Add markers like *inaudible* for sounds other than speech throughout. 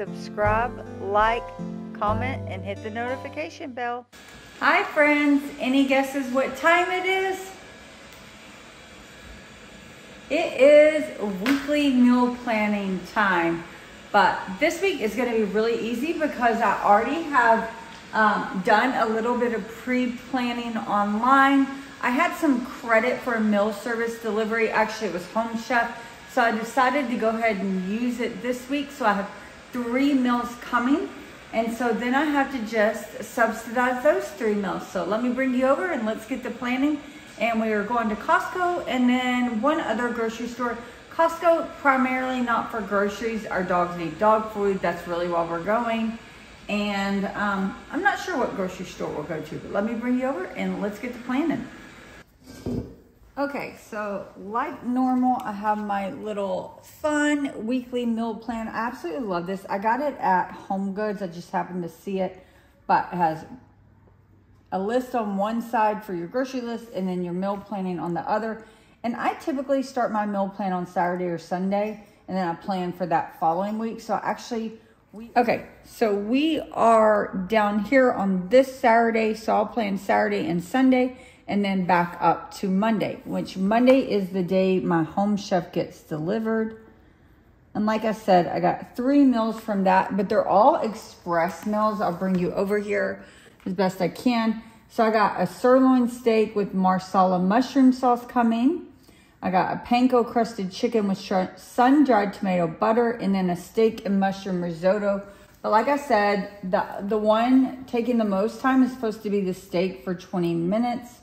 subscribe, like, comment, and hit the notification bell. Hi friends, any guesses what time it is? It is weekly meal planning time, but this week is gonna be really easy because I already have um, done a little bit of pre-planning online. I had some credit for meal service delivery. Actually, it was Home Chef. So I decided to go ahead and use it this week. So I have three meals coming. And so then I have to just subsidize those three meals. So let me bring you over and let's get the planning. And we are going to Costco and then one other grocery store. Costco, primarily not for groceries. Our dogs need dog food. That's really why we're going. And um, I'm not sure what grocery store we'll go to, but let me bring you over and let's get the planning. Okay, so like normal, I have my little fun weekly meal plan. I absolutely love this. I got it at Home Goods. I just happened to see it, but it has a list on one side for your grocery list and then your meal planning on the other. And I typically start my meal plan on Saturday or Sunday, and then I plan for that following week. So actually, we okay, so we are down here on this Saturday, so I'll plan Saturday and Sunday and then back up to Monday, which Monday is the day my home chef gets delivered. And like I said, I got three meals from that, but they're all express meals. I'll bring you over here as best I can. So I got a sirloin steak with marsala mushroom sauce coming. I got a panko crusted chicken with sun-dried tomato butter and then a steak and mushroom risotto. But like I said, the, the one taking the most time is supposed to be the steak for 20 minutes.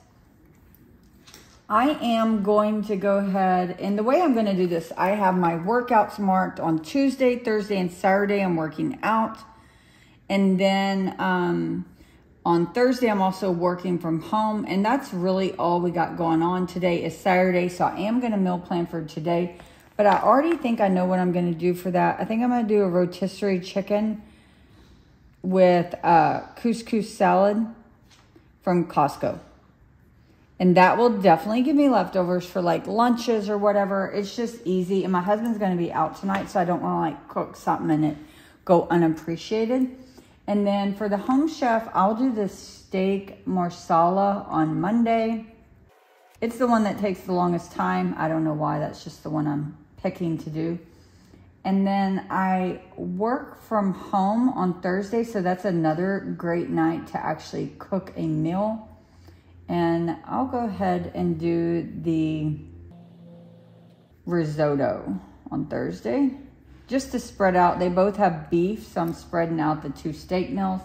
I am going to go ahead, and the way I'm going to do this, I have my workouts marked on Tuesday, Thursday, and Saturday. I'm working out. And then um, on Thursday, I'm also working from home. And that's really all we got going on. Today is Saturday, so I am going to meal plan for today. But I already think I know what I'm going to do for that. I think I'm going to do a rotisserie chicken with uh, couscous salad from Costco. And that will definitely give me leftovers for like lunches or whatever. It's just easy. And my husband's going to be out tonight, so I don't want to like cook something and it go unappreciated. And then for the home chef, I'll do the steak marsala on Monday. It's the one that takes the longest time. I don't know why. That's just the one I'm picking to do. And then I work from home on Thursday, so that's another great night to actually cook a meal. And I'll go ahead and do the risotto on Thursday. Just to spread out, they both have beef, so I'm spreading out the two steak meals.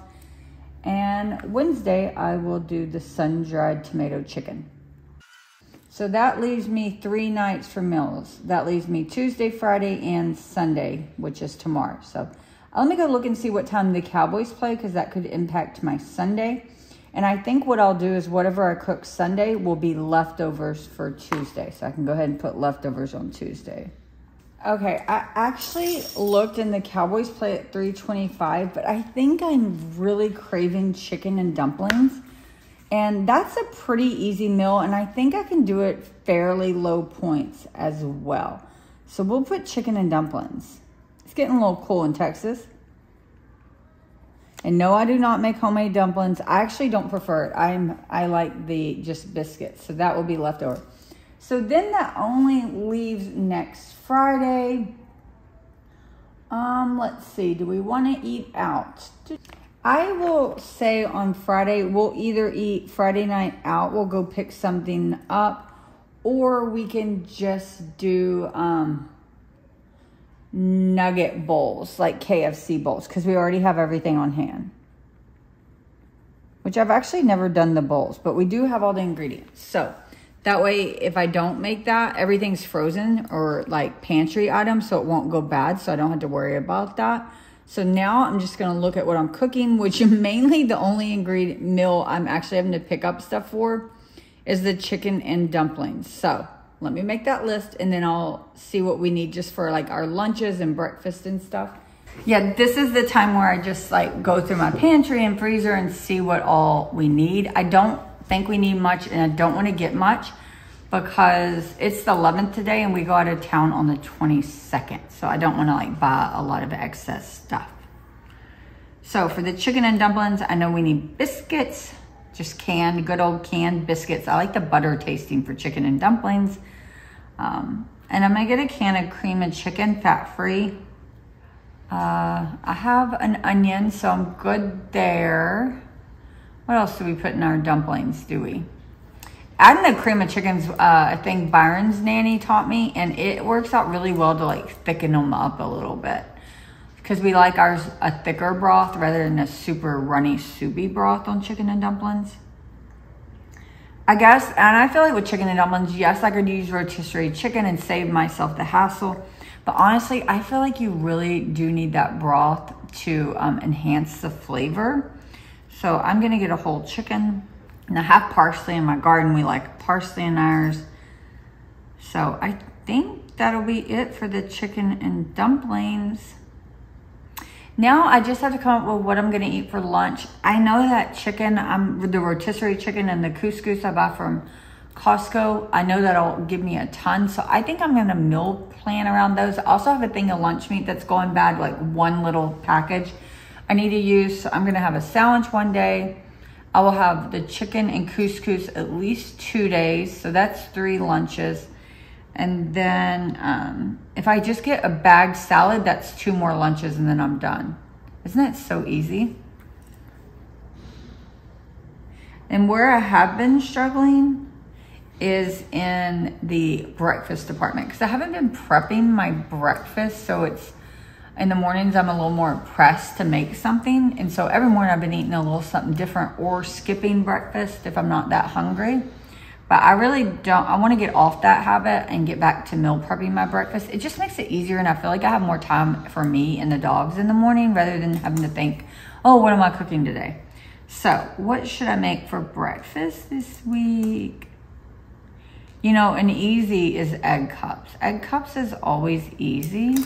And Wednesday, I will do the sun-dried tomato chicken. So that leaves me three nights for meals. That leaves me Tuesday, Friday, and Sunday, which is tomorrow. So let me go look and see what time the Cowboys play because that could impact my Sunday. And I think what I'll do is whatever I cook Sunday will be leftovers for Tuesday. So I can go ahead and put leftovers on Tuesday. Okay, I actually looked and the Cowboys play at 325, but I think I'm really craving chicken and dumplings. And that's a pretty easy meal, and I think I can do it fairly low points as well. So we'll put chicken and dumplings. It's getting a little cool in Texas. And no, I do not make homemade dumplings. I actually don't prefer it. I'm I like the just biscuits. So that will be left over. So then that only leaves next Friday. Um, let's see. Do we want to eat out? I will say on Friday, we'll either eat Friday night out, we'll go pick something up, or we can just do um, nugget bowls, like KFC bowls, because we already have everything on hand. Which I've actually never done the bowls, but we do have all the ingredients. So that way, if I don't make that, everything's frozen or like pantry items, so it won't go bad, so I don't have to worry about that. So now I'm just gonna look at what I'm cooking, which *laughs* mainly the only ingredient meal I'm actually having to pick up stuff for is the chicken and dumplings. So let me make that list and then I'll see what we need just for like our lunches and breakfast and stuff. Yeah, this is the time where I just like go through my pantry and freezer and see what all we need. I don't think we need much and I don't want to get much because it's the 11th today and we go out of town on the 22nd. So I don't want to like buy a lot of excess stuff. So for the chicken and dumplings, I know we need biscuits, just canned, good old canned biscuits. I like the butter tasting for chicken and dumplings. Um, and I'm gonna get a can of cream and chicken, fat-free. Uh, I have an onion, so I'm good there. What else do we put in our dumplings, do we? Adding the cream of chicken's uh, I think Byron's nanny taught me, and it works out really well to like thicken them up a little bit. Because we like ours a thicker broth rather than a super runny soupy broth on chicken and dumplings. I guess, and I feel like with chicken and dumplings, yes, I could use rotisserie chicken and save myself the hassle. But honestly, I feel like you really do need that broth to um, enhance the flavor. So I'm gonna get a whole chicken. And I have parsley in my garden. We like parsley in ours. So I think that'll be it for the chicken and dumplings. Now I just have to come up with what I'm gonna eat for lunch. I know that chicken, I'm the rotisserie chicken and the couscous I buy from Costco. I know that'll give me a ton. So I think I'm gonna meal plan around those. I also have a thing of lunch meat that's going bad, like one little package I need to use. So I'm gonna have a sandwich one day. I will have the chicken and couscous at least two days. So that's three lunches. And then um, if I just get a bagged salad, that's two more lunches and then I'm done. Isn't that so easy? And where I have been struggling is in the breakfast department because I haven't been prepping my breakfast. So it's in the mornings, I'm a little more pressed to make something. And so every morning I've been eating a little something different or skipping breakfast if I'm not that hungry. But I really don't, I want to get off that habit and get back to meal prepping my breakfast. It just makes it easier and I feel like I have more time for me and the dogs in the morning rather than having to think, oh, what am I cooking today? So what should I make for breakfast this week? You know, an easy is egg cups. Egg cups is always easy.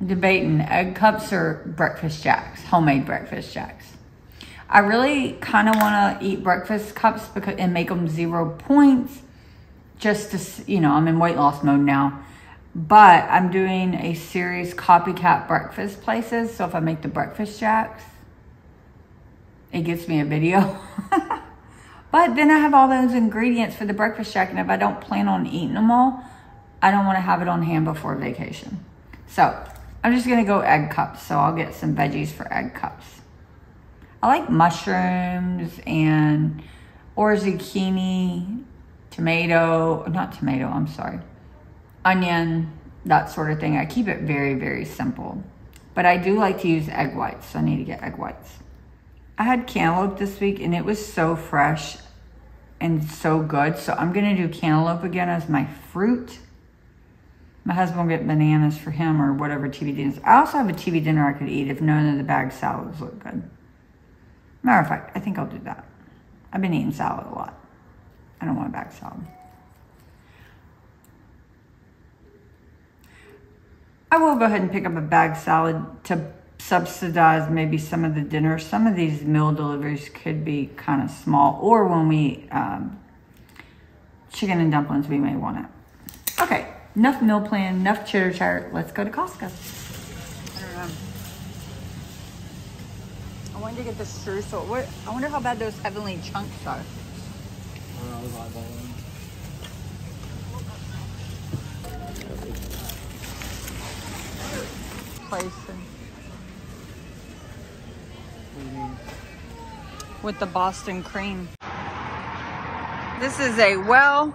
I'm debating egg cups or breakfast jacks, homemade breakfast jacks. I really kind of want to eat breakfast cups because and make them zero points just to, you know, I'm in weight loss mode now. But I'm doing a series copycat breakfast places. So if I make the breakfast jacks, it gives me a video. *laughs* but then I have all those ingredients for the breakfast jack. And if I don't plan on eating them all, I don't want to have it on hand before vacation. So I'm just going to go egg cups. So I'll get some veggies for egg cups. I like mushrooms and or zucchini, tomato, not tomato, I'm sorry, onion, that sort of thing. I keep it very, very simple. But I do like to use egg whites, so I need to get egg whites. I had cantaloupe this week and it was so fresh and so good. So I'm gonna do cantaloupe again as my fruit. My husband will get bananas for him or whatever TV dinners. I also have a TV dinner I could eat if none of the bag salads look good. Matter of fact, I think I'll do that. I've been eating salad a lot. I don't want a bag salad. I will go ahead and pick up a bag salad to subsidize maybe some of the dinner. Some of these meal deliveries could be kind of small, or when we um, chicken and dumplings, we may want it. Okay, enough meal plan, enough chitter chatter. Let's go to Costco. I to get the streusel. What? I wonder how bad those heavenly chunks are. Place with the Boston cream. This is a well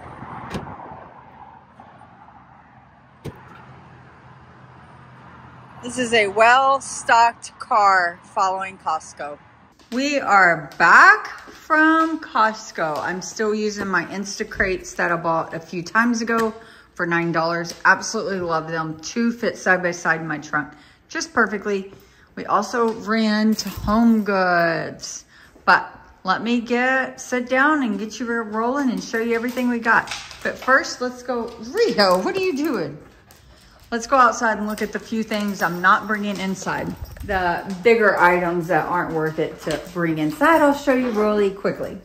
This is a well-stocked car following Costco. We are back from Costco. I'm still using my Instacrates that I bought a few times ago for $9. Absolutely love them. Two fit side by side in my trunk just perfectly. We also ran to Home Goods, but let me get sit down and get you rolling and show you everything we got. But first, let's go. Rio, what are you doing? Let's go outside and look at the few things I'm not bringing inside. The bigger items that aren't worth it to bring inside, I'll show you really quickly.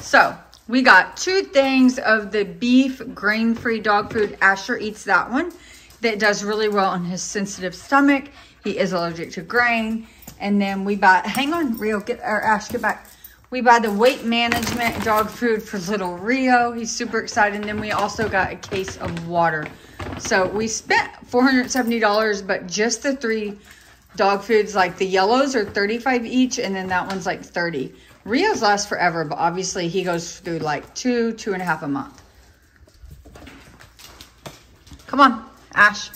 So we got two things of the beef grain-free dog food. Asher eats that one. that does really well on his sensitive stomach. He is allergic to grain. And then we bought, hang on, Rio, get, or Ash, get back. We buy the weight management dog food for little Rio. He's super excited. And then we also got a case of water. So we spent $470, but just the three dog foods, like the yellows are 35 each, and then that one's like 30. Rio's last forever, but obviously he goes through like two, two and a half a month. Come on, Ash.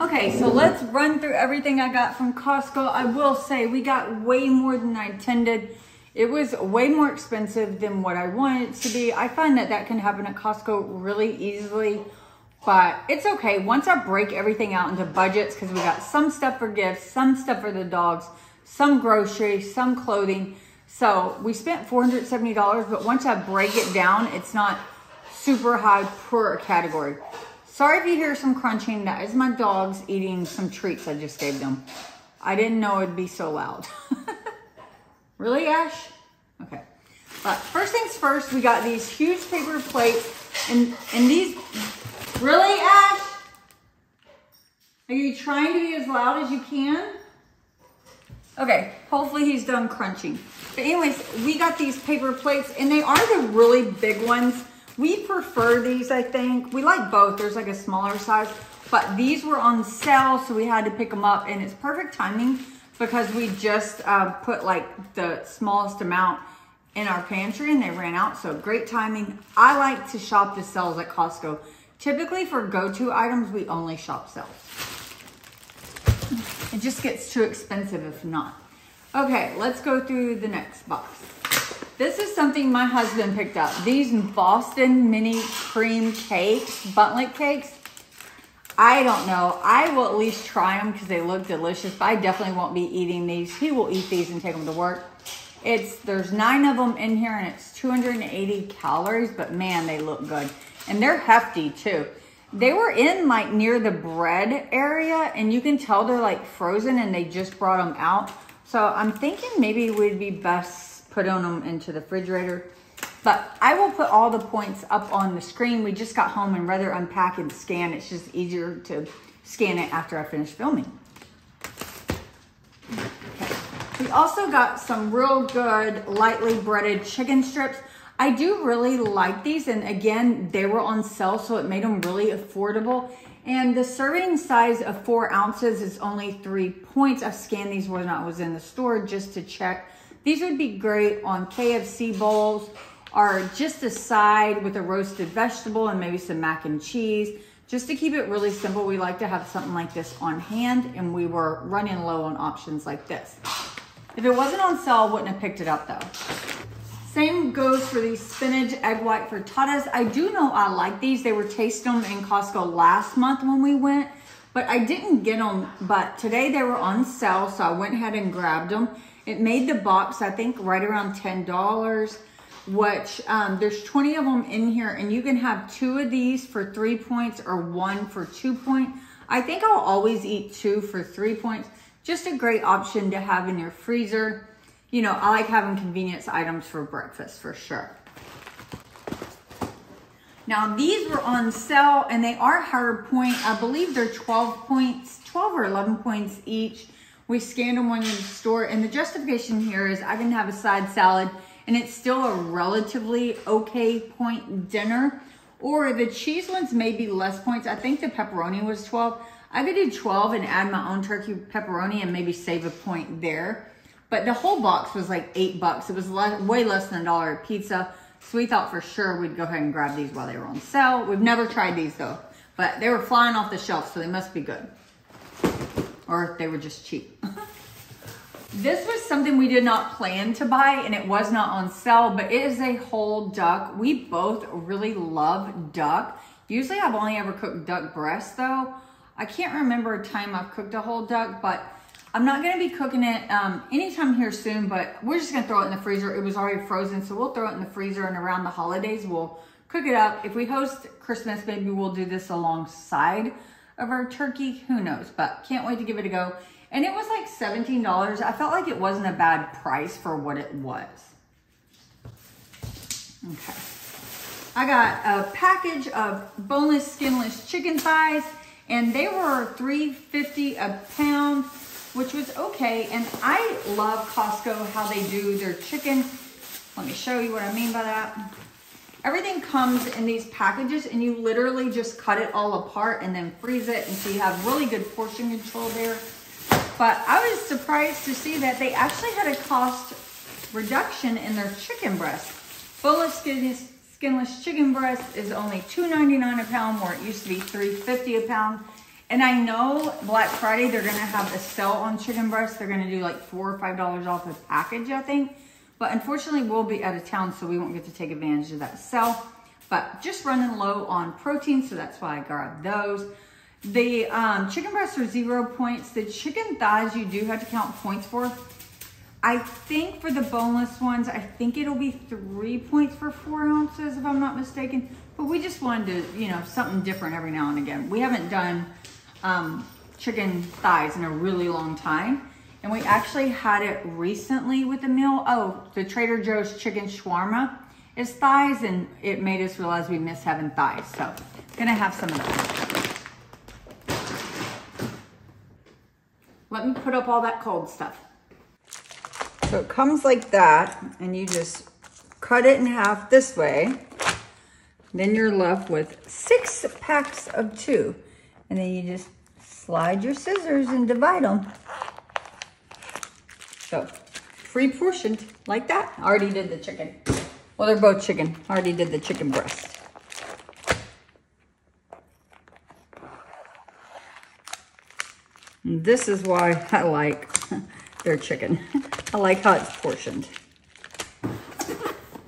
Okay, so let's run through everything I got from Costco. I will say we got way more than I intended. It was way more expensive than what I wanted to be. I find that that can happen at Costco really easily, but it's okay. Once I break everything out into budgets, because we got some stuff for gifts, some stuff for the dogs, some groceries, some clothing. So we spent $470, but once I break it down, it's not super high per category. Sorry if you hear some crunching. That is my dogs eating some treats I just gave them. I didn't know it'd be so loud. *laughs* really, Ash? Okay. But first things first, we got these huge paper plates. And, and these, really, Ash? Are you trying to be as loud as you can? Okay, hopefully he's done crunching. But anyways, we got these paper plates and they are the really big ones. We prefer these, I think. We like both. There's like a smaller size, but these were on sale, so we had to pick them up, and it's perfect timing because we just uh, put like the smallest amount in our pantry and they ran out, so great timing. I like to shop the sales at Costco. Typically for go-to items, we only shop sales. It just gets too expensive if not. Okay, let's go through the next box. This is something my husband picked up. These Boston mini cream cakes, Buntlet cakes. I don't know. I will at least try them because they look delicious, but I definitely won't be eating these. He will eat these and take them to work. It's There's nine of them in here and it's 280 calories, but man, they look good. And they're hefty too. They were in like near the bread area and you can tell they're like frozen and they just brought them out. So I'm thinking maybe it would be best putting them into the refrigerator. But I will put all the points up on the screen. We just got home and rather unpack and scan. It's just easier to scan it after I finish filming. Okay. We also got some real good lightly breaded chicken strips. I do really like these. And again, they were on sale, so it made them really affordable. And the serving size of four ounces is only three points. I scanned these when I was in the store just to check these would be great on KFC bowls or just a side with a roasted vegetable and maybe some mac and cheese. Just to keep it really simple, we like to have something like this on hand and we were running low on options like this. If it wasn't on sale, I wouldn't have picked it up though. Same goes for these spinach egg white frittatas. I do know I like these. They were tasting them in Costco last month when we went, but I didn't get them. But today they were on sale, so I went ahead and grabbed them. It made the box, I think, right around $10, which um, there's 20 of them in here, and you can have two of these for three points or one for two points. I think I'll always eat two for three points. Just a great option to have in your freezer. You know, I like having convenience items for breakfast for sure. Now these were on sale and they are higher point. I believe they're 12 points, 12 or 11 points each. We scanned them you're in the store. And the justification here is I can have a side salad and it's still a relatively okay point dinner. Or the cheese ones may be less points. I think the pepperoni was 12. I could do 12 and add my own turkey pepperoni and maybe save a point there. But the whole box was like eight bucks. It was less, way less than a dollar pizza. So we thought for sure we'd go ahead and grab these while they were on sale. We've never tried these though, but they were flying off the shelf, so they must be good or if they were just cheap. *laughs* this was something we did not plan to buy and it was not on sale, but it is a whole duck. We both really love duck. Usually I've only ever cooked duck breast though. I can't remember a time I've cooked a whole duck, but I'm not gonna be cooking it um, anytime here soon, but we're just gonna throw it in the freezer. It was already frozen, so we'll throw it in the freezer and around the holidays, we'll cook it up. If we host Christmas, maybe we'll do this alongside of our turkey. Who knows, but can't wait to give it a go. And it was like $17. I felt like it wasn't a bad price for what it was. Okay. I got a package of boneless, skinless chicken thighs, and they were $3.50 a pound, which was okay. And I love Costco, how they do their chicken. Let me show you what I mean by that. Everything comes in these packages and you literally just cut it all apart and then freeze it. And so you have really good portion control there. But I was surprised to see that they actually had a cost reduction in their chicken breast. Boneless skinless, skinless chicken breast is only $2.99 a pound where it used to be $3.50 a pound. And I know Black Friday, they're gonna have a sale on chicken breast. They're gonna do like four or $5 off a package, I think. But unfortunately, we'll be out of town, so we won't get to take advantage of that sale. But just running low on protein, so that's why I grabbed those. The um, chicken breasts are zero points. The chicken thighs, you do have to count points for. I think for the boneless ones, I think it'll be three points for four ounces, if I'm not mistaken. But we just wanted to, you know, something different every now and again. We haven't done um, chicken thighs in a really long time. And we actually had it recently with the meal. Oh, the Trader Joe's chicken shawarma is thighs, and it made us realize we miss having thighs. So, gonna have some of those. Let me put up all that cold stuff. So it comes like that, and you just cut it in half this way. Then you're left with six packs of two. And then you just slide your scissors and divide them. So, pre-portioned like that. I already did the chicken. Well, they're both chicken. I already did the chicken breast. And this is why I like *laughs* their chicken. *laughs* I like how it's portioned.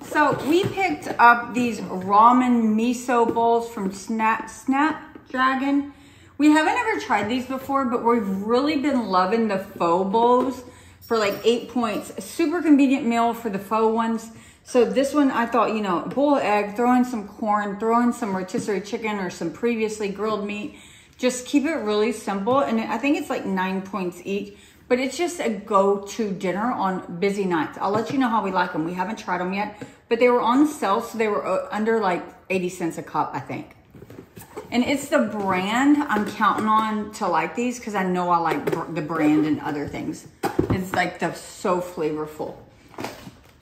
So we picked up these ramen miso bowls from Snap Snapdragon. We haven't ever tried these before, but we've really been loving the pho bowls for like eight points. A super convenient meal for the pho ones. So this one, I thought, you know, bowl of egg, throw in some corn, throw in some rotisserie chicken or some previously grilled meat. Just keep it really simple. And I think it's like nine points each but it's just a go-to dinner on busy nights. I'll let you know how we like them. We haven't tried them yet, but they were on sale, so they were uh, under like 80 cents a cup, I think. And it's the brand I'm counting on to like these because I know I like the brand and other things. It's like the so flavorful.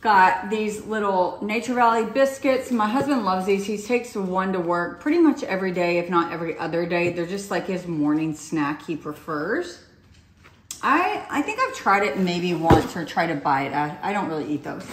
Got these little Nature Valley biscuits. My husband loves these. He takes one to work pretty much every day, if not every other day. They're just like his morning snack he prefers. I, I think I've tried it maybe once or tried to buy it. I, I don't really eat those.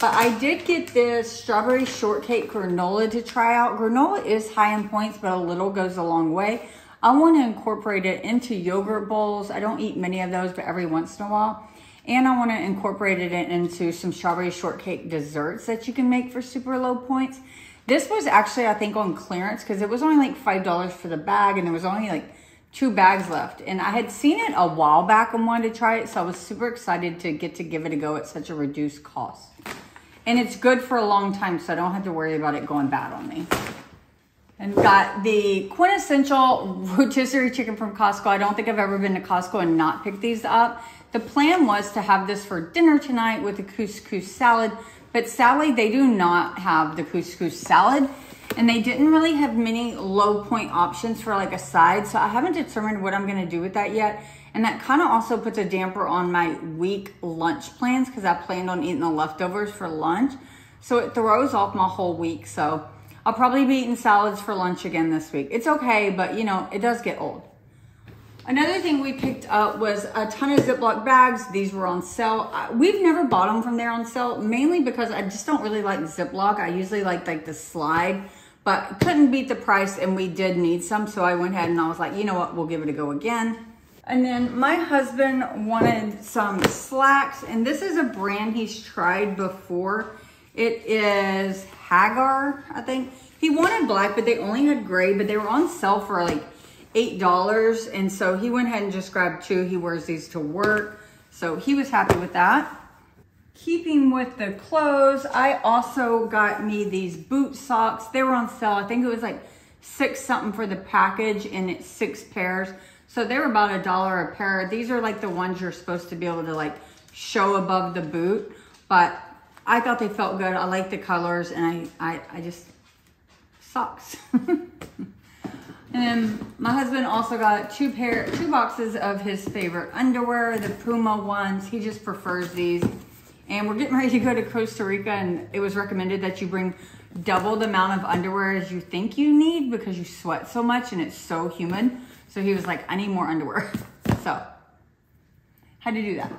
But I did get this strawberry shortcake granola to try out. Granola is high in points, but a little goes a long way. I want to incorporate it into yogurt bowls. I don't eat many of those, but every once in a while. And I want to incorporate it into some strawberry shortcake desserts that you can make for super low points. This was actually, I think, on clearance because it was only like $5 for the bag and there was only like two bags left. And I had seen it a while back and wanted to try it, so I was super excited to get to give it a go at such a reduced cost. And it's good for a long time, so I don't have to worry about it going bad on me. And got the quintessential rotisserie chicken from Costco. I don't think I've ever been to Costco and not picked these up. The plan was to have this for dinner tonight with a couscous salad, but sadly they do not have the couscous salad and they didn't really have many low point options for like a side. So I haven't determined what I'm gonna do with that yet. And that kind of also puts a damper on my week lunch plans because I planned on eating the leftovers for lunch. So it throws off my whole week. So I'll probably be eating salads for lunch again this week. It's okay, but you know, it does get old. Another thing we picked up was a ton of Ziploc bags. These were on sale. We've never bought them from there on sale, mainly because I just don't really like Ziploc. I usually like like the slide but couldn't beat the price and we did need some. So I went ahead and I was like, you know what, we'll give it a go again. And then my husband wanted some slacks and this is a brand he's tried before. It is Haggar, I think. He wanted black, but they only had gray, but they were on sale for like $8. And so he went ahead and just grabbed two. He wears these to work. So he was happy with that. Keeping with the clothes, I also got me these boot socks. They were on sale. I think it was like six something for the package and it's six pairs. So they were about a dollar a pair. These are like the ones you're supposed to be able to like show above the boot. But I thought they felt good. I like the colors and I, I, I just, socks. *laughs* and then my husband also got two pair, two boxes of his favorite underwear, the Puma ones. He just prefers these. And we're getting *laughs* ready to go to Costa Rica and it was recommended that you bring double the amount of underwear as you think you need because you sweat so much and it's so humid. So he was like, I need more underwear. *laughs* So had to do that.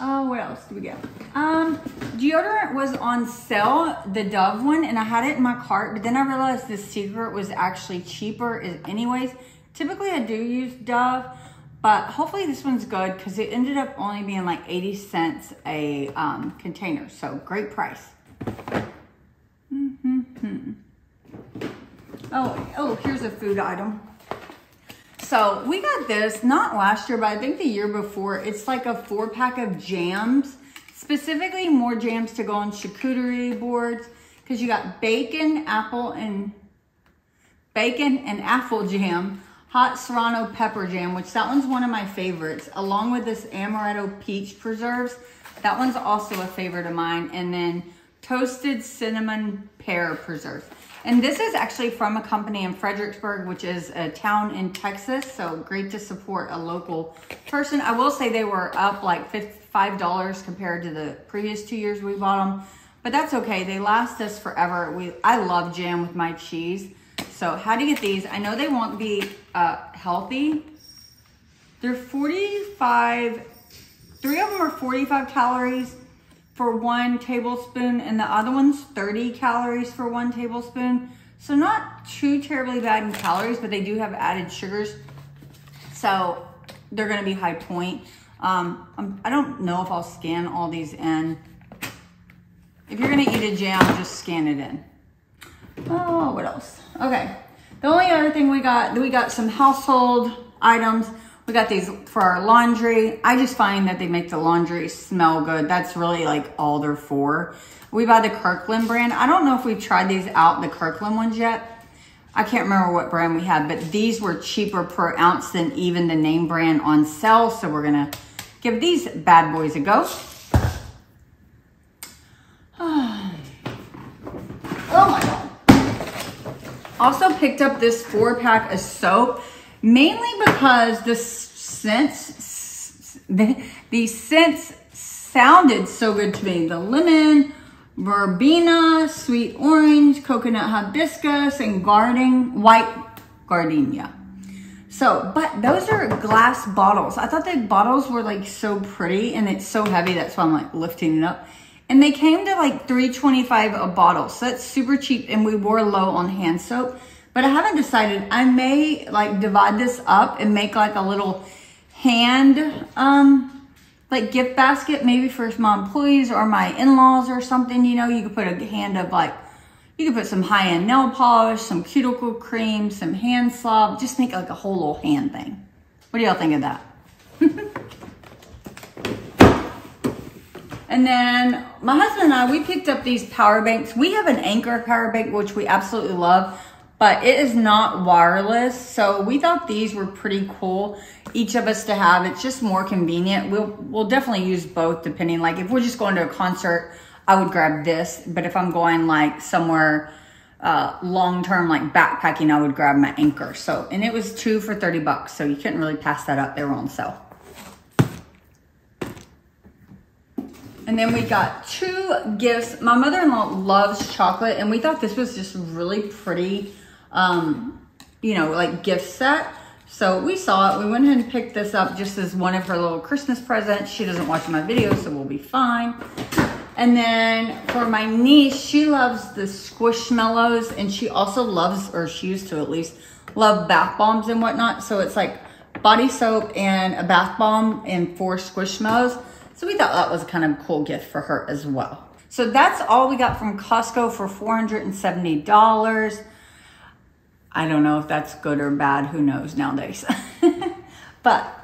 Oh, what else do we get? Um, deodorant was on sale, the Dove one, and I had it in my cart, but then I realized the secret was actually cheaper anyways. Typically I do use Dove, but hopefully this one's good because it ended up only being like 80 cents a um, container. So great price. Mm -hmm. Oh, oh, here's a food item. So we got this, not last year, but I think the year before. It's like a four pack of jams, specifically more jams to go on charcuterie boards because you got bacon, apple, and bacon and apple jam, hot serrano pepper jam, which that one's one of my favorites, along with this amaretto peach preserves. That one's also a favorite of mine. And then toasted cinnamon pear preserves. And this is actually from a company in Fredericksburg, which is a town in Texas. So great to support a local person. I will say they were up like $5 compared to the previous two years we bought them. But that's okay. They last us forever. We I love jam with my cheese. So how do you get these? I know they won't be uh, healthy. They're 45, three of them are 45 calories for one tablespoon and the other one's 30 calories for one tablespoon. So not too terribly bad in calories, but they do have added sugars. So they're gonna be high point. Um, I'm, I do not know if I'll scan all these in. If you're gonna eat a jam, just scan it in. Oh, what else? Okay. The only other thing we got, we got some household items. We got these for our laundry. I just find that they make the laundry smell good. That's really like all they're for. We buy the Kirkland brand. I don't know if we've tried these out, the Kirkland ones yet. I can't remember what brand we had, but these were cheaper per ounce than even the name brand on sale. So we're gonna give these bad boys a go. *sighs* oh my God. Also picked up this four pack of soap mainly because the scents, the, the scents sounded so good to me. The lemon, verbena, sweet orange, coconut hibiscus, and guarding, white gardenia. So, but those are glass bottles. I thought the bottles were like so pretty and it's so heavy. That's why I'm like lifting it up. And they came to like 325 a bottle. So that's super cheap. And we were low on hand soap. But I haven't decided. I may like divide this up and make like a little hand, um, like gift basket, maybe for my employees or my in-laws or something. You know, you could put a hand of like, you could put some high-end nail polish, some cuticle cream, some hand swab, just make like a whole little hand thing. What do y'all think of that? *laughs* and then my husband and I, we picked up these power banks. We have an Anker power bank, which we absolutely love but it is not wireless. So we thought these were pretty cool, each of us to have. It's just more convenient. We'll, we'll definitely use both depending, like if we're just going to a concert, I would grab this. But if I'm going like somewhere uh, long-term, like backpacking, I would grab my Anker. So, and it was two for 30 bucks. So you couldn't really pass that up. They were on sale. And then we got two gifts. My mother-in-law loves chocolate and we thought this was just really pretty um, you know, like gift set. So we saw it. We went ahead and picked this up just as one of her little Christmas presents. She doesn't watch my videos, so we'll be fine. And then for my niece, she loves the Squishmallows and she also loves, or she used to at least, love bath bombs and whatnot. So it's like body soap and a bath bomb and four Squishmallows. So we thought that was a kind of a cool gift for her as well. So that's all we got from Costco for $470. I don't know if that's good or bad. Who knows nowadays? *laughs* but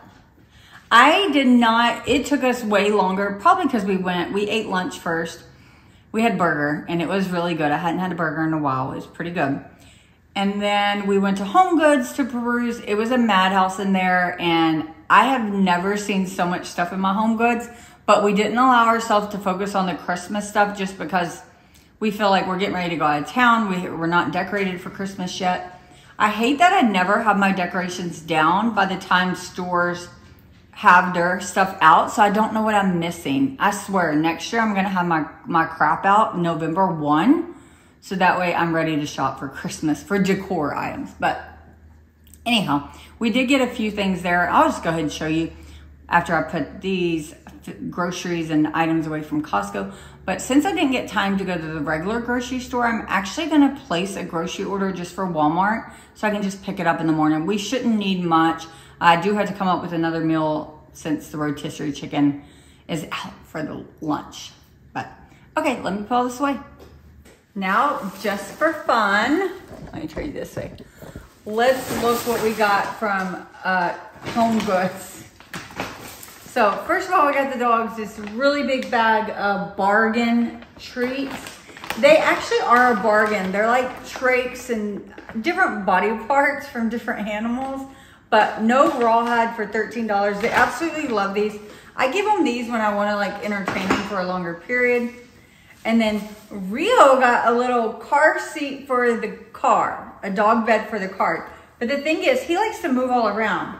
I did not, it took us way longer, probably because we went, we ate lunch first. We had burger and it was really good. I hadn't had a burger in a while. It was pretty good. And then we went to Home Goods to peruse. It was a madhouse in there and I have never seen so much stuff in my Home Goods, but we didn't allow ourselves to focus on the Christmas stuff just because we feel like we're getting ready to go out of town. We, we're not decorated for Christmas yet. I hate that I never have my decorations down by the time stores have their stuff out, so I don't know what I'm missing. I swear, next year I'm gonna have my, my crap out November 1, so that way I'm ready to shop for Christmas for decor items. But anyhow, we did get a few things there. I'll just go ahead and show you after I put these groceries and items away from Costco. But since I didn't get time to go to the regular grocery store, I'm actually gonna place a grocery order just for Walmart so I can just pick it up in the morning. We shouldn't need much. I do have to come up with another meal since the rotisserie chicken is out for the lunch. But okay, let me pull this away. Now, just for fun, let me try you this way. Let's look what we got from uh, Home Goods. So first of all, we got the dogs this really big bag of bargain treats. They actually are a bargain. They're like trachs and different body parts from different animals, but no rawhide for $13. They absolutely love these. I give them these when I want to like entertain them for a longer period. And then Rio got a little car seat for the car, a dog bed for the car. But the thing is, he likes to move all around.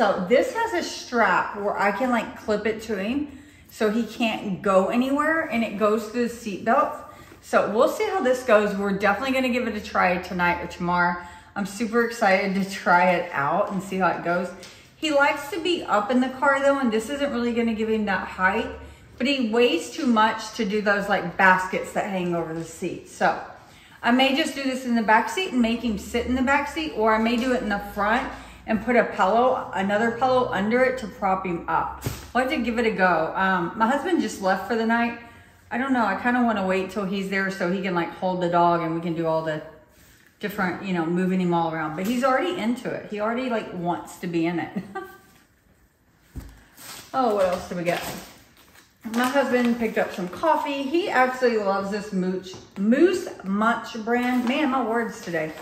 So this has a strap where I can like clip it to him so he can't go anywhere and it goes through the seat belt. So we'll see how this goes. We're definitely gonna give it a try tonight or tomorrow. I'm super excited to try it out and see how it goes. He likes to be up in the car though, and this isn't really gonna give him that height, but he weighs too much to do those like baskets that hang over the seat. So I may just do this in the back seat and make him sit in the back seat, or I may do it in the front and put a pillow, another pillow under it to prop him up. I'll to give it a go. Um, my husband just left for the night. I don't know, I kind of want to wait till he's there so he can like hold the dog and we can do all the different, you know, moving him all around. But he's already into it. He already like wants to be in it. *laughs* oh, what else do we get? My husband picked up some coffee. He absolutely loves this Mooch, Moose Munch brand. Man, my words today.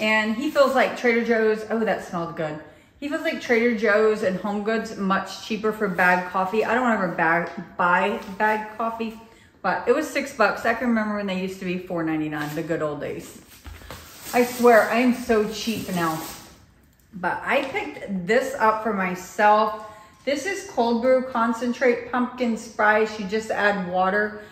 And he feels like Trader Joe's, oh, that smelled good. He feels like Trader Joe's and Home Goods much cheaper for bag coffee. I don't ever bag, buy bag coffee, but it was six bucks. I can remember when they used to be $4.99, the good old days. I swear, I am so cheap now. But I picked this up for myself. This is cold brew concentrate pumpkin spice. You just add water.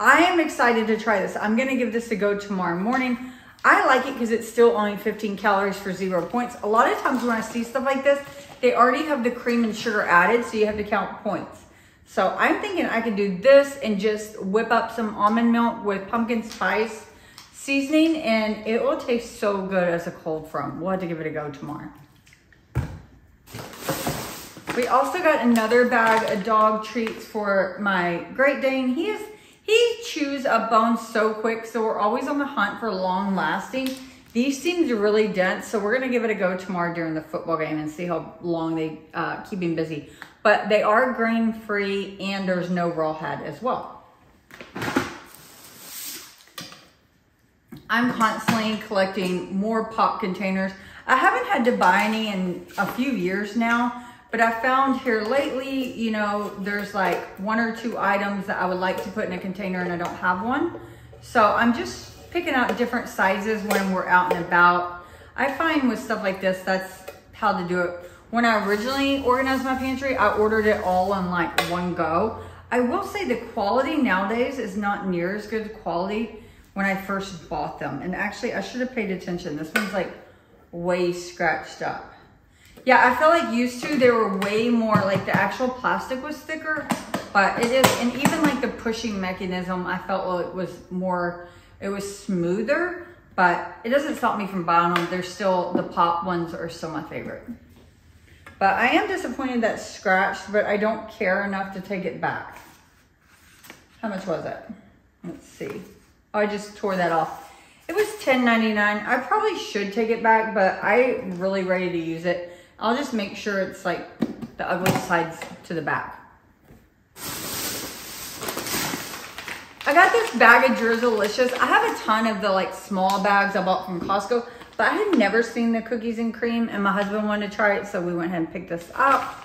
I am excited to try this. I'm gonna give this a go tomorrow morning. I like it because it's still only 15 calories for zero points. A lot of times when I see stuff like this, they already have the cream and sugar added, so you have to count points. So I'm thinking I could do this and just whip up some almond milk with pumpkin spice seasoning and it will taste so good as a cold from. We'll have to give it a go tomorrow. We also got another bag of dog treats for my Great Dane. He is he chews a bone so quick, so we're always on the hunt for long lasting. These seem really dense, so we're gonna give it a go tomorrow during the football game and see how long they uh, keep him busy. But they are grain free and there's no rawhide as well. I'm constantly collecting more pop containers. I haven't had to buy any in a few years now, but I found here lately, you know, there's like one or two items that I would like to put in a container and I don't have one. So I'm just picking out different sizes when we're out and about. I find with stuff like this, that's how to do it. When I originally organized my pantry, I ordered it all in like one go. I will say the quality nowadays is not near as good quality when I first bought them. And actually, I should have paid attention. This one's like way scratched up. Yeah, I feel like used to, they were way more, like the actual plastic was thicker, but it is, and even like the pushing mechanism, I felt it was more, it was smoother, but it doesn't stop me from buying them. They're still, the pop ones are still my favorite. But I am disappointed that scratched, but I don't care enough to take it back. How much was it? Let's see. Oh, I just tore that off. It was $10.99. I probably should take it back, but I'm really ready to use it. I'll just make sure it's like the ugly sides to the back. I got this bag of Drizzlicious. I have a ton of the like small bags I bought from Costco, but I had never seen the cookies and cream and my husband wanted to try it, so we went ahead and picked this up.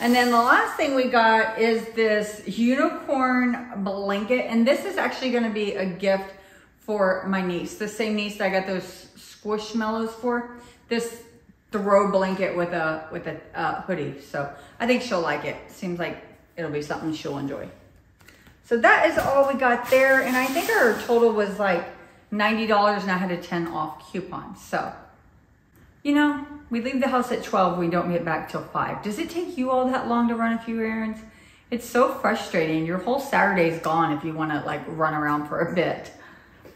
And then the last thing we got is this unicorn blanket. And this is actually gonna be a gift for my niece. The same niece that I got those squishmallows for. This throw blanket with a with a uh, hoodie. So I think she'll like it. Seems like it'll be something she'll enjoy. So that is all we got there. And I think our total was like $90 and I had a 10 off coupon. So, you know, we leave the house at 12. We don't get back till 5. Does it take you all that long to run a few errands? It's so frustrating. Your whole Saturday's gone if you want to like run around for a bit.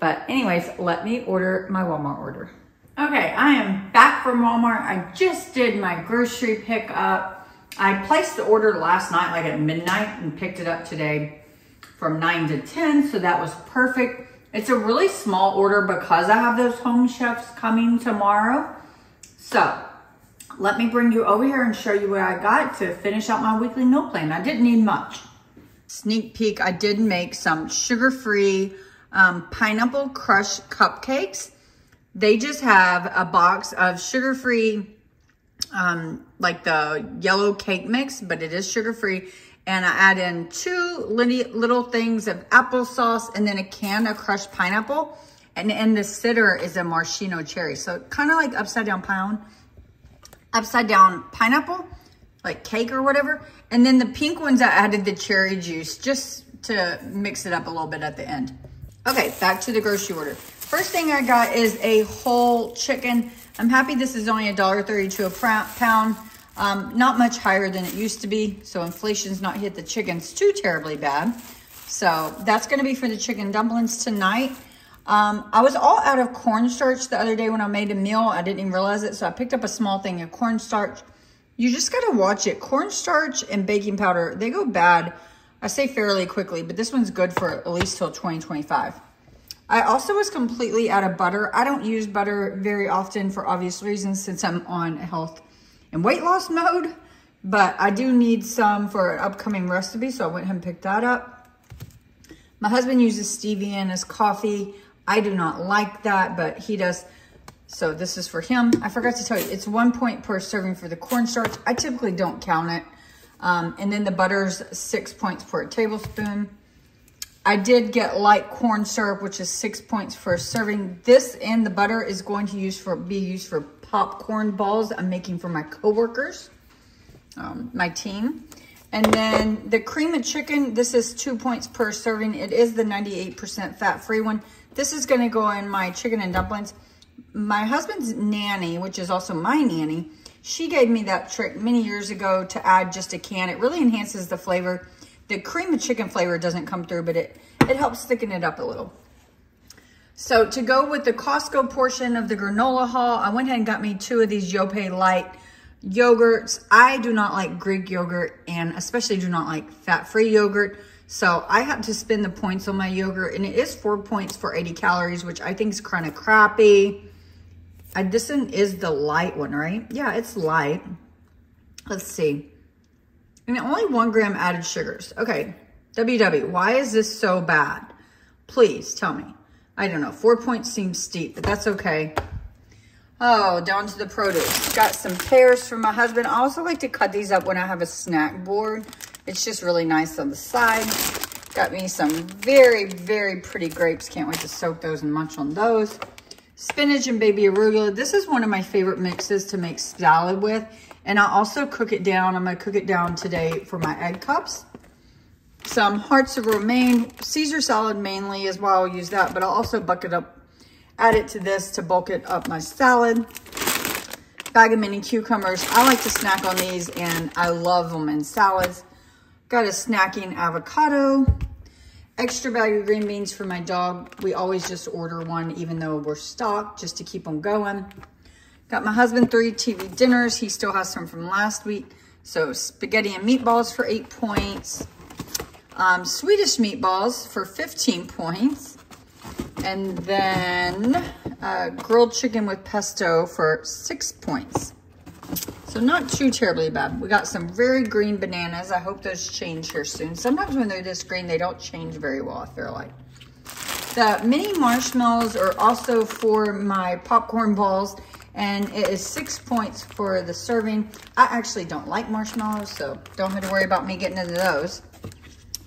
But anyways, let me order my Walmart order. Okay, I am back from Walmart. I just did my grocery pickup. I placed the order last night, like at midnight, and picked it up today from 9 to 10, so that was perfect. It's a really small order because I have those home chefs coming tomorrow. So let me bring you over here and show you what I got to finish out my weekly meal plan. I didn't need much. Sneak peek, I did make some sugar-free um, pineapple crush cupcakes. They just have a box of sugar-free, um, like the yellow cake mix, but it is sugar-free and I add in two little things of applesauce and then a can of crushed pineapple. And in the sitter is a maraschino cherry. So kind of like upside down pound, upside down pineapple, like cake or whatever. And then the pink ones, I added the cherry juice just to mix it up a little bit at the end. Okay, back to the grocery order. First thing I got is a whole chicken. I'm happy this is only $1.32 a pound. Um, not much higher than it used to be, so inflation's not hit the chickens too terribly bad. So that's gonna be for the chicken dumplings tonight. Um, I was all out of cornstarch the other day when I made a meal. I didn't even realize it, so I picked up a small thing of cornstarch. You just gotta watch it. Cornstarch and baking powder, they go bad, I say fairly quickly, but this one's good for at least till 2025. I also was completely out of butter. I don't use butter very often for obvious reasons since I'm on health and weight loss mode, but I do need some for an upcoming recipe, so I went ahead and picked that up. My husband uses stevia in his coffee. I do not like that, but he does. So this is for him. I forgot to tell you, it's one point per serving for the cornstarch. I typically don't count it. Um, and then the butter's six points per tablespoon. I did get light corn syrup, which is six points for a serving. This and the butter is going to use for be used for popcorn balls I'm making for my coworkers, um, my team. And then the cream of chicken, this is two points per serving. It is the 98% fat-free one. This is gonna go in my chicken and dumplings. My husband's nanny, which is also my nanny, she gave me that trick many years ago to add just a can. It really enhances the flavor. The cream of chicken flavor doesn't come through, but it, it helps thicken it up a little. So to go with the Costco portion of the granola haul, I went ahead and got me two of these Yoplait Light yogurts. I do not like Greek yogurt and especially do not like fat-free yogurt. So I had to spend the points on my yogurt and it is four points for 80 calories, which I think is kind of crappy. I, this one is the light one, right? Yeah, it's light. Let's see. And only one gram added sugars. Okay, WW, why is this so bad? Please tell me. I don't know, four points seems steep, but that's okay. Oh, down to the produce. Got some pears from my husband. I also like to cut these up when I have a snack board. It's just really nice on the side. Got me some very, very pretty grapes. Can't wait to soak those and munch on those. Spinach and baby arugula. This is one of my favorite mixes to make salad with. And I also cook it down. I'm going to cook it down today for my egg cups some hearts of romaine. Caesar salad mainly is why I'll use that, but I'll also bucket up, add it to this to bulk it up my salad. Bag of mini cucumbers. I like to snack on these and I love them in salads. Got a snacking avocado. Extra bag of green beans for my dog. We always just order one even though we're stocked just to keep them going. Got my husband three TV dinners. He still has some from last week. So spaghetti and meatballs for eight points um, Swedish meatballs for 15 points. And then uh, grilled chicken with pesto for six points. So not too terribly bad. We got some very green bananas. I hope those change here soon. Sometimes when they're this green, they don't change very well, I feel like. The mini marshmallows are also for my popcorn balls. And it is six points for the serving. I actually don't like marshmallows, so don't have to worry about me getting into those.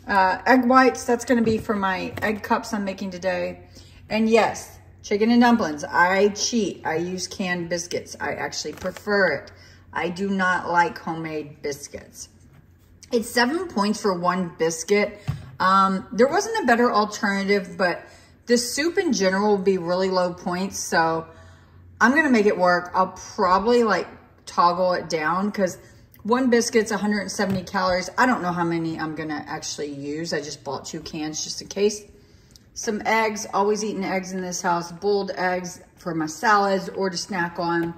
Uh, egg whites, that's gonna be for my egg cups I'm making today. And yes, chicken and dumplings, I cheat. I use canned biscuits. I actually prefer it. I do not like homemade biscuits. It's seven points for one biscuit. Um, there wasn't a better alternative, but the soup in general will be really low points. So I'm going to make it work. I'll probably like toggle it down because one biscuit's 170 calories. I don't know how many I'm going to actually use. I just bought two cans just in case. Some eggs, always eating eggs in this house. Boiled eggs for my salads or to snack on.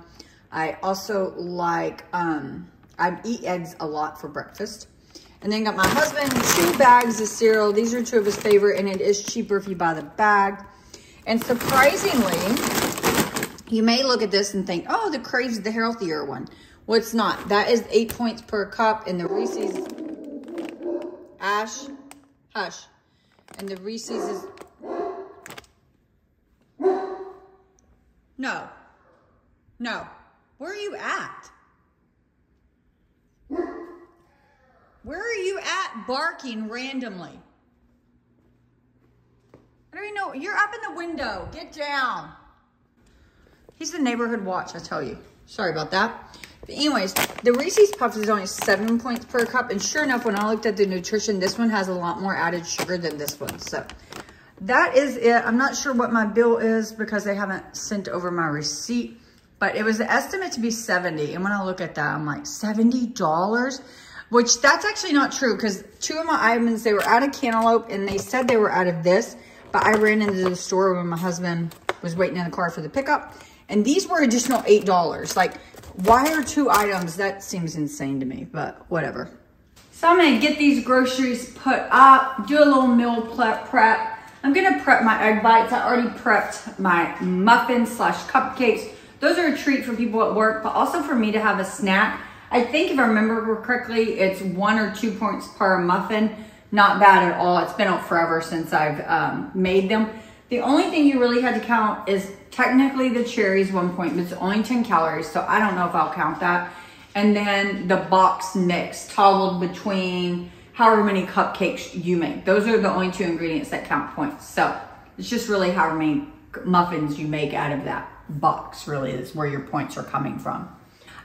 I also like, um, I eat eggs a lot for breakfast. And then got my husband two bags of cereal. These are two of his favorite, and it is cheaper if you buy the bag. And surprisingly, you may look at this and think, oh, the Krave's the healthier one. Well, it's not. That is eight points per cup, and the Reese's Ash, hush. And the Reese's is... No. No. Where are you at? Where are you at barking randomly? I don't even know. You're up in the window. Get down. He's the neighborhood watch, I tell you. Sorry about that. But anyways, the Reese's Puffs is only seven points per cup. And sure enough, when I looked at the nutrition, this one has a lot more added sugar than this one. So that is it. I'm not sure what my bill is because they haven't sent over my receipt. But it was the estimate to be 70. And when I look at that, I'm like, $70? Which that's actually not true because two of my items, they were out of cantaloupe and they said they were out of this. But I ran into the store when my husband was waiting in the car for the pickup. And these were additional $8. Like, why are two items? That seems insane to me, but whatever. So I'm gonna get these groceries put up, do a little meal prep. I'm gonna prep my egg bites. I already prepped my muffins slash cupcakes. Those are a treat for people at work, but also for me to have a snack. I think if I remember correctly, it's one or two points per muffin. Not bad at all. It's been out forever since I've um, made them. The only thing you really had to count is technically the cherries one point, but it's only 10 calories. So I don't know if I'll count that. And then the box mix toggled between however many cupcakes you make. Those are the only two ingredients that count points. So it's just really however many muffins you make out of that box really is where your points are coming from.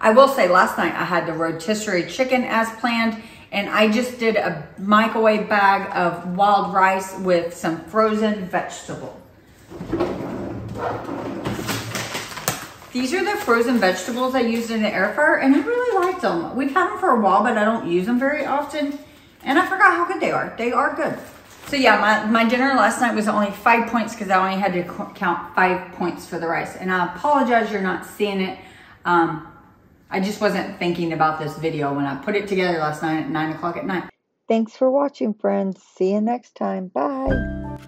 I will say last night I had the rotisserie chicken as planned and I just did a microwave bag of wild rice with some frozen vegetable. These are the frozen vegetables I used in the air fryer and I really liked them. We've had them for a while, but I don't use them very often. And I forgot how good they are. They are good. So yeah, my, my dinner last night was only five points because I only had to count five points for the rice. And I apologize you're not seeing it. Um, I just wasn't thinking about this video when I put it together last night at 9 o'clock at night. Thanks for watching, friends. See you next time. Bye.